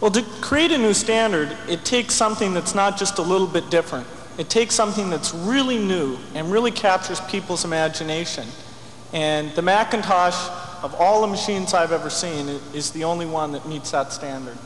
Well, to create a new standard, it takes something that's not just a little bit different. It takes something that's really new and really captures people's imagination. And the Macintosh, of all the machines I've ever seen, is the only one that meets that standard.